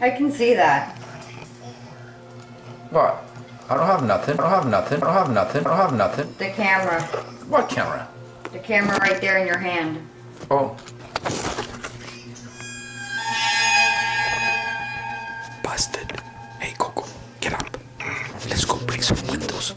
I can see that. What? I don't have nothing. I don't have nothing. I don't have nothing. I don't have nothing. The camera. What camera? The camera right there in your hand. Oh. Busted. Hey, Coco, get up. Let's go break some windows.